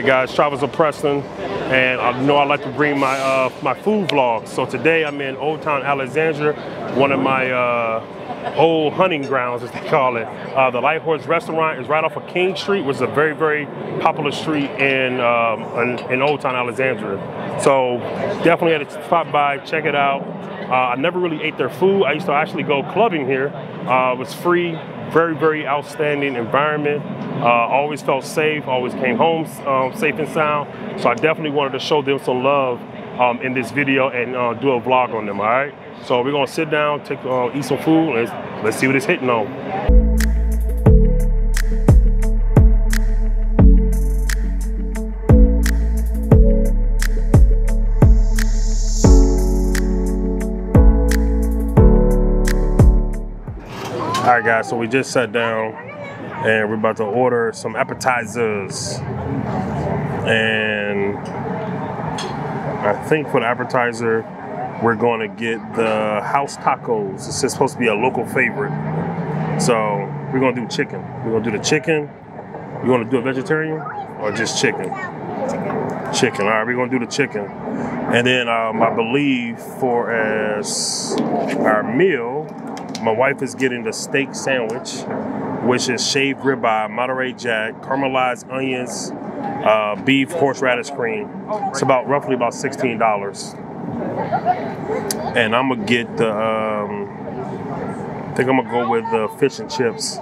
right, guys, Travels of Preston, and I know I like to bring my uh, my food vlog. So today I'm in Old Town Alexandria, one of my uh, old hunting grounds, as they call it. Uh, the Lighthorse Restaurant is right off of King Street, which is a very, very popular street in, um, in, in Old Town Alexandria. So definitely had to stop by, check it out. Uh, I never really ate their food. I used to actually go clubbing here. Uh, it was free, very, very outstanding environment. Uh, always felt safe, always came home um, safe and sound. So I definitely wanted to show them some love um, in this video and uh, do a vlog on them, all right? So we're gonna sit down, take, uh, eat some food, let's, let's see what it's hitting on. Right, guys, so we just sat down and we're about to order some appetizers. And I think for the appetizer, we're going to get the house tacos. Is supposed to be a local favorite. So we're going to do chicken. We're going to do the chicken. You want to do a vegetarian or just chicken? Chicken. Chicken. All right, we're going to do the chicken. And then um, I believe for as our meal, my wife is getting the steak sandwich, which is shaved ribeye, Monterey Jack, caramelized onions, uh, beef, horseradish cream. It's about roughly about sixteen dollars. And I'm gonna get the. Um, I think I'm gonna go with the fish and chips,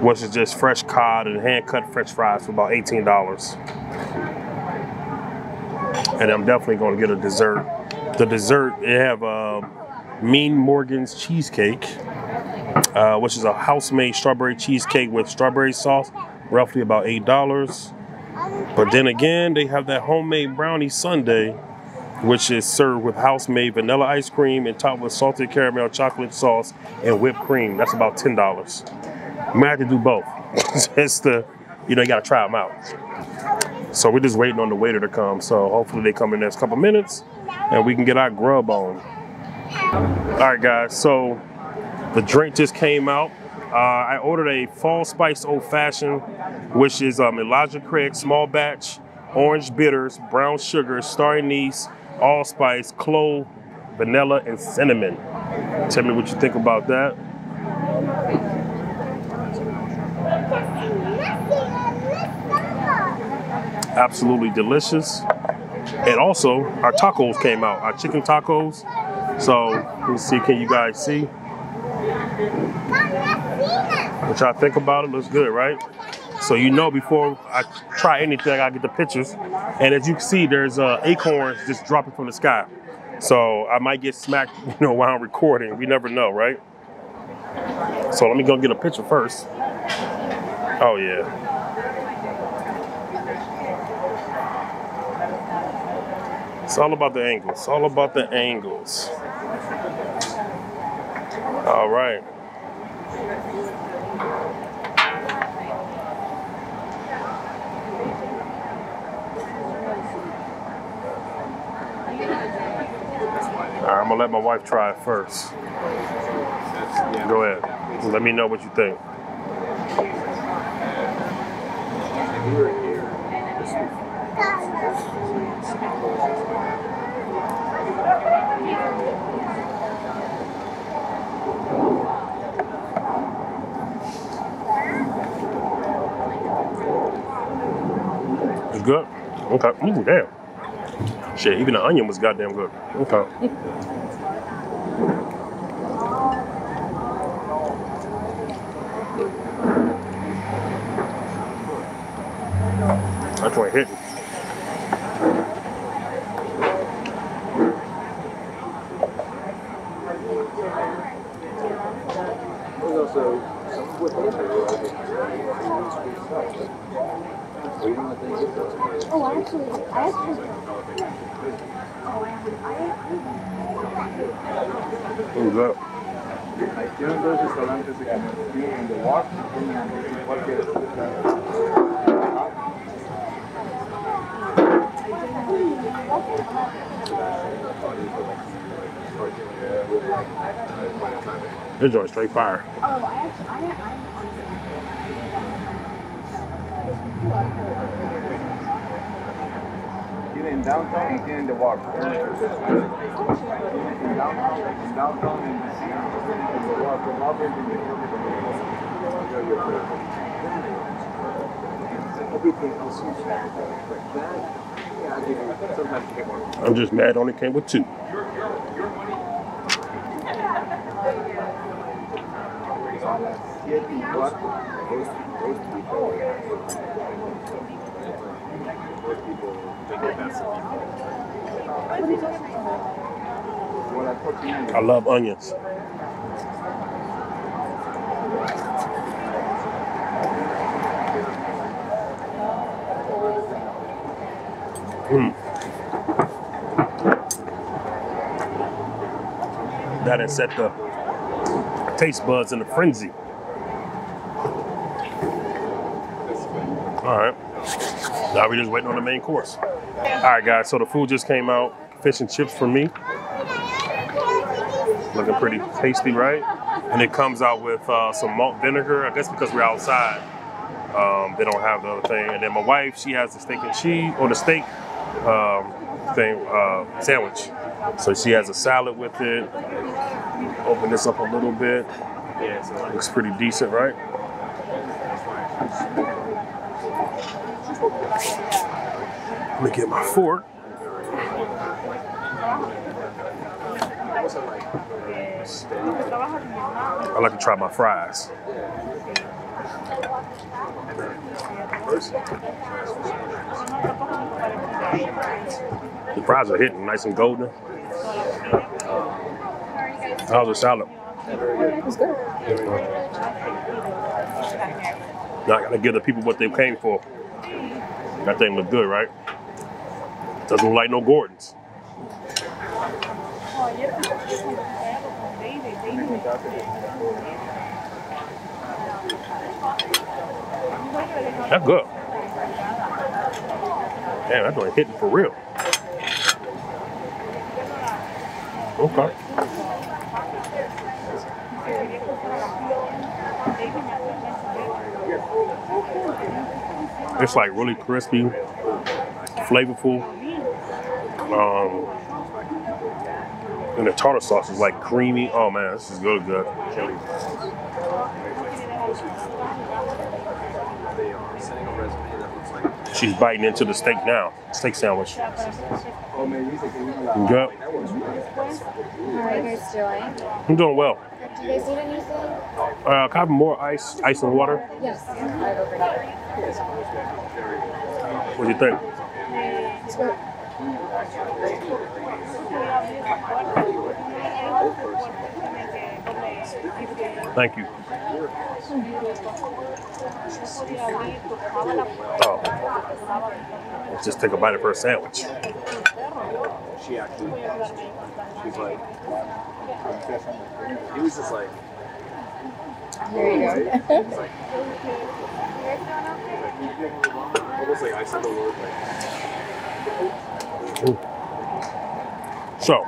which is just fresh cod and hand cut French fries for about eighteen dollars. And I'm definitely gonna get a dessert. The dessert they have. Uh, Mean Morgan's cheesecake, uh, which is a house-made strawberry cheesecake with strawberry sauce, roughly about eight dollars. But then again, they have that homemade brownie sundae, which is served with house-made vanilla ice cream and topped with salted caramel chocolate sauce and whipped cream. That's about ten dollars. Might have to do both. Just the, you know, you gotta try them out. So we're just waiting on the waiter to come. So hopefully they come in the next couple minutes and we can get our grub on. All right, guys, so the drink just came out. Uh, I ordered a fall spice old fashioned, which is um, Elijah Craig small batch, orange bitters, brown sugar, star anise, allspice, clove, vanilla, and cinnamon. Tell me what you think about that. Absolutely delicious. And also, our tacos came out, our chicken tacos. So, let's see, can you guys see? What y'all think about it? Looks good, right? So you know before I try anything, I get the pictures. And as you can see, there's uh, acorns just dropping from the sky. So I might get smacked, you know, while I'm recording. We never know, right? So let me go get a picture first. Oh yeah. It's all about the angles. It's all about the angles. All right. I'm gonna let my wife try it first. Go ahead. Let me know what you think. It's good. Okay. Ooh, damn. Shit, even the onion was goddamn good. Okay. That's what hitting. Oh, actually, I actually. Ooh, good. Tienen dos restaurantes aquí en The Walk, cualquier This joint's straight fire. Oh, I actually, I, I'm honestly. En downtown tiene en the en downtown, en downtown en the city, en the walk, en Auburn, en the Everything else is that. Yeah, I give you, sometimes you get one. I'm just mad only came with two. A las 7 y cuarto, those, those people, those I love onions. Mm. That has set the taste buds in a frenzy. All right. Now we're just waiting on the main course. All right, guys. So the food just came out. Fish and chips for me. Looking pretty tasty, right? And it comes out with uh, some malt vinegar. I guess because we're outside, um, they don't have the other thing. And then my wife, she has the steak and cheese or the steak um, thing uh, sandwich. So she has a salad with it. Open this up a little bit. Looks pretty decent, right? Let me get my fork. I like to try my fries. The fries are hitting nice and golden. How's the salad? Now I gotta give the people what they came for. That thing look good, right? Doesn't look like no Gordons. That's good. Damn, that joint hitting for real. Okay. It's like really crispy, flavorful. Um, and the tartar sauce is like creamy. Oh man, this is really good. they are sending a resume that looks like She's biting into the steak now. Steak sandwich. Oh, me dice que vino la. Good. How are you guys doing? I'm doing well. Do you guys need anything? Uh, can I have more ice, ice and water? Yes. Right over here. What do you think? It's good. Thank you. Oh. Let's just take a bite of her sandwich. She actually, she's like, he was just like, Here you go. So,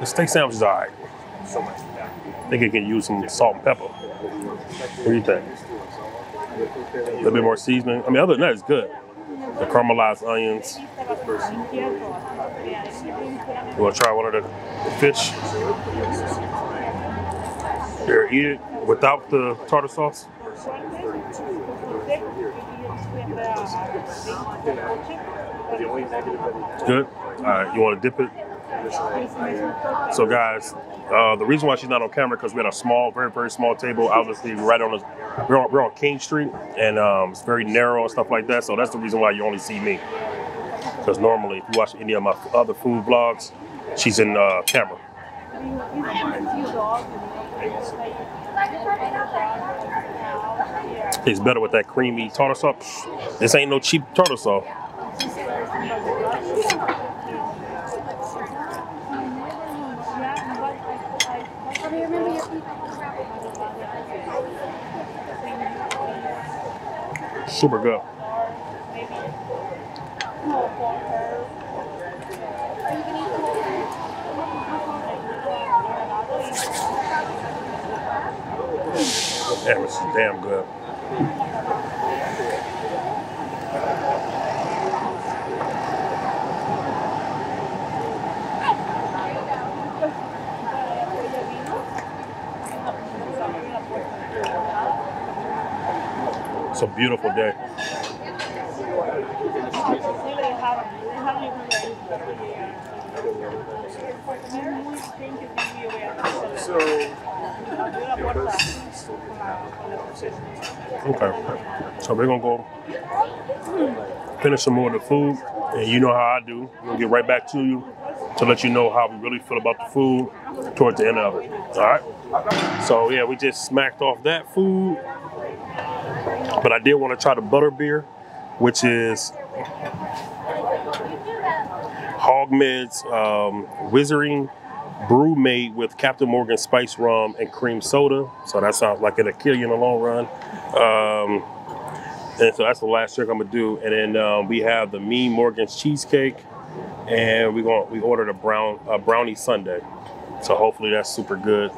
the steak sandwich is much. Yeah. I think it can use some salt and pepper. What do you think? A little bit more seasoning. I mean, other than that, it's good. The caramelized onions. You want to try one of the fish? Here, eat it without the tartar sauce. Good. All right, you want to dip it? So, guys, uh, the reason why she's not on camera because we had a small, very, very small table. Obviously, right on the we're on, we're on King Street, and um, it's very narrow and stuff like that. So that's the reason why you only see me. Because normally, if you watch any of my other food vlogs, she's in uh, camera. It's better with that creamy tartar sauce. This ain't no cheap tartar sauce. Super good. That is damn good. It's a beautiful day. So, Okay. So we're gonna go finish some more of the food, and you know how I do. We'll get right back to you to let you know how we really feel about the food towards the end of it. All right. So yeah, we just smacked off that food, but I did want to try the butter beer, which is Hogsmeade's um, Wizarding brew made with Captain Morgan spice rum and cream soda. So that sounds like it'll kill you in the long run. Um, and so that's the last trick I'm gonna do. And then um, we have the Mean Morgan's cheesecake, and we going we ordered a brown a brownie sundae. So hopefully that's super good.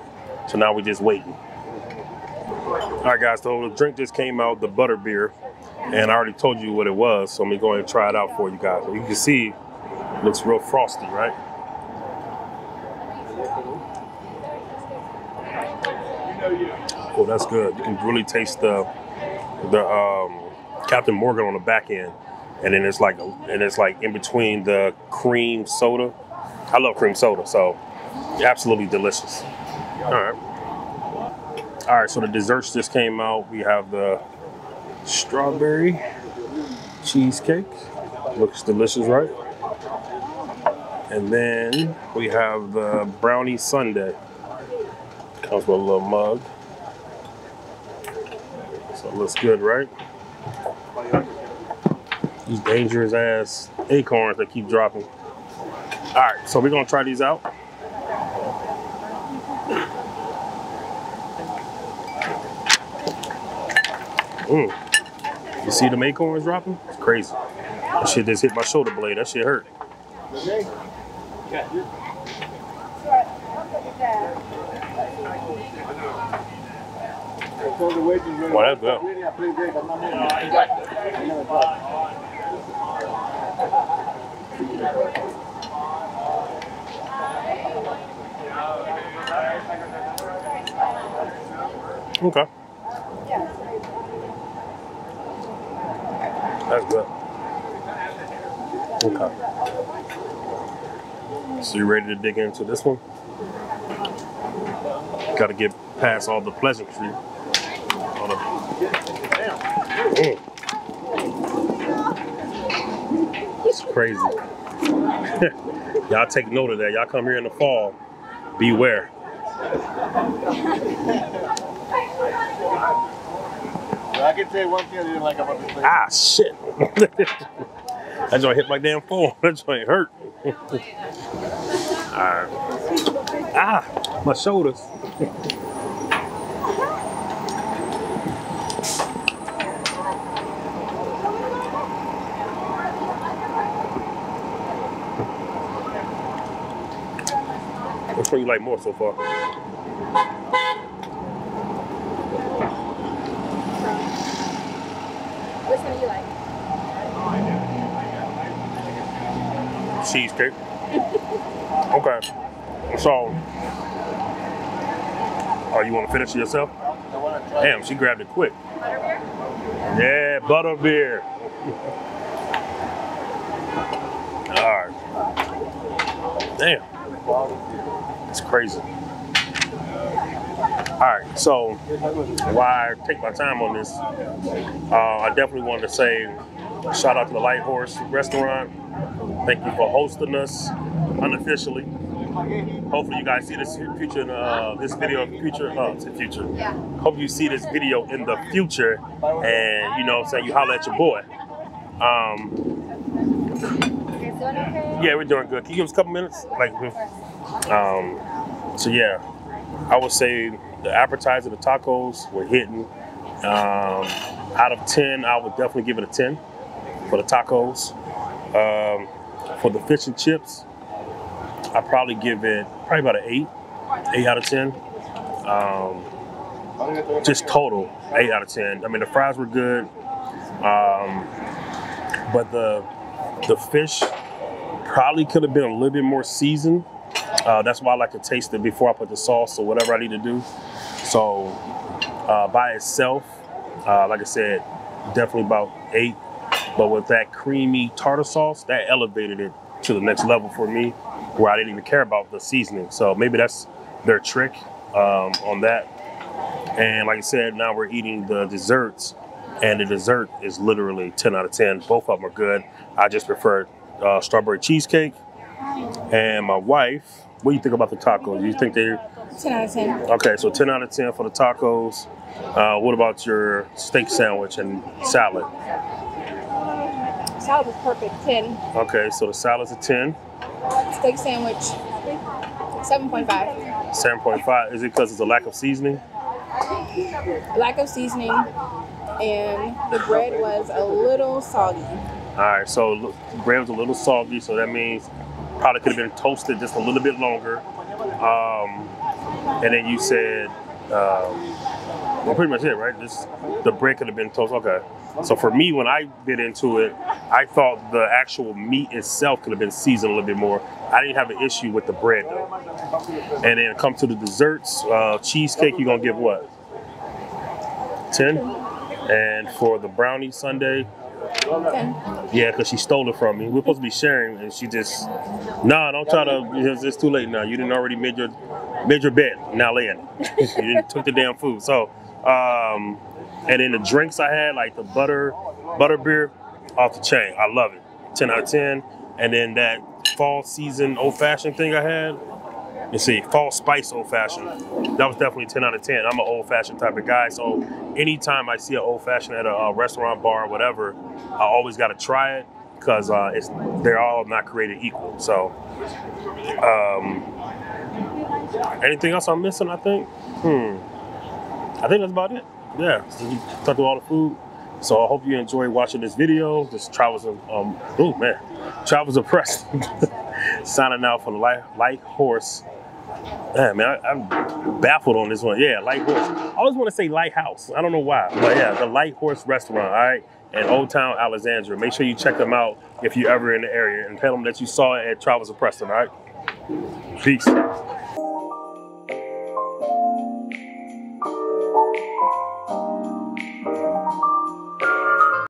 So now we're just waiting. All right, guys. So the drink just came out, the butter beer, and I already told you what it was. So let me go ahead and try it out for you guys. You can see, looks real frosty, right? Oh, that's good. You can really taste the the um, Captain Morgan on the back end, and then it's like and it's like in between the cream soda. I love cream soda, so absolutely delicious. All right, all right. So the desserts just came out. We have the strawberry cheesecake. Looks delicious, right? And then we have the brownie sundae. Comes with a little mug. So it looks good, right? These dangerous ass acorns that keep dropping. All right, so we're gonna try these out. Mm. You see them acorns dropping? It's crazy. That shit just hit my shoulder blade. That shit hurt. so the waiting room. Well, that's good. Really a free break, but not more. Okay. That's good. Okay. So you ready to dig into this one? Got to get past all the pleasantry. All Mm. It's crazy. Y'all take note of that. Y'all come here in the fall. Beware. I can tell you one thing I didn't like about this place. Ah, shit. that joint hit my damn phone. That joint hurt. Alright. Ah, my shoulders. Which one you like more so far? Which one do you like? cheesecake. okay. So, oh, you want to finish it yourself? I want to try. Damn, she grabbed it quick. Butterbeer? Yeah, butter beer. All right. Damn, it's crazy. All right, so why I take my time on this? Uh, I definitely wanted to say shout out to the Lighthorse Restaurant. Thank you for hosting us unofficially. Hopefully, you guys see this future, uh, this video in the future. Uh, the future. Hope you see this video in the future, and you know, say you holler at your boy. Um, You guys doing okay? yeah, we're doing good. Can you give us a couple minutes? Like, um, so yeah, I would say the appetizer, the tacos were hitting. Um, out of ten, I would definitely give it a ten for the tacos. Um, for the fish and chips, I probably give it probably about an eight, eight out of ten. Um, just total eight out of ten. I mean, the fries were good, um, but the the fish probably could have been a little bit more seasoned. Uh, that's why I like to taste it before I put the sauce or whatever I need to do. So uh, by itself, uh, like I said, definitely about eight. But with that creamy tartar sauce, that elevated it to the next level for me, where I didn't even care about the seasoning. So maybe that's their trick um, on that. And like I said, now we're eating the desserts, and the dessert is literally 10 out of 10. Both of them are good. I just prefer uh, strawberry cheesecake. And my wife, what do you think about the tacos? You think they're 10 out of 10. okay? So 10 out of 10 for the tacos. Uh, what about your steak sandwich and salad? Salad was perfect. 10. Okay, so the salad's a 10, Steak sandwich. 7.5. 7.5. Is it because it's a lack of seasoning? Lack of seasoning. And the bread was a little soggy. All right, so look, bread was a little soggy, so that means probably could have been toasted just a little bit longer. Um, and then you said, um, well, pretty much it, right? This the bread could have been toasted. Okay. So for me, when I bit into it, I thought the actual meat itself could have been seasoned a little bit more. I didn't have an issue with the bread though. And then come to the desserts, uh, cheesecake, you're gonna give what? Ten. And for the brownie sundae, 10. yeah, because she stole it from me. We're supposed to be sharing, and she just, nah, don't try to. It's, it's too late now. You didn't already made your made your bet. Now lay it. you didn't took the damn food. So, um, and then the drinks I had, like the butter butter beer, off the chain. I love it. Ten out of ten. And then that fall season old fashioned thing I had. Let's see, fall spice old fashioned. That was definitely 10 out of 10. I'm an old fashioned type of guy, so anytime I see an old fashioned at a, uh restaurant, bar, or whatever, I always got to try it because uh, it's they're all not created equal. So, um, anything else I'm missing? I think. Hmm. I think that's about it. Yeah, so talked about all the food. So I hope you enjoy watching this video. This travels, um, oh man, travels oppressed. Signing out for the light, light horse. Man, I, I'm baffled on this one. Yeah, Lighthorse. I always want to say Lighthouse. I don't know why, but yeah, the Lighthorse Restaurant. All right, in Old Town Alexandria. Make sure you check them out if you're ever in the area, and tell them that you saw it at Travels of Preston. All right. Peace.